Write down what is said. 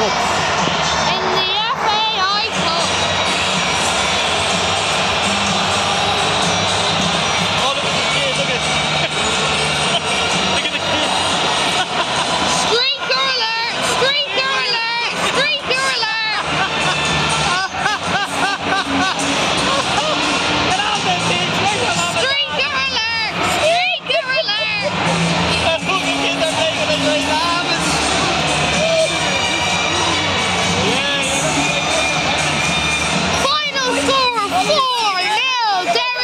Oops. Get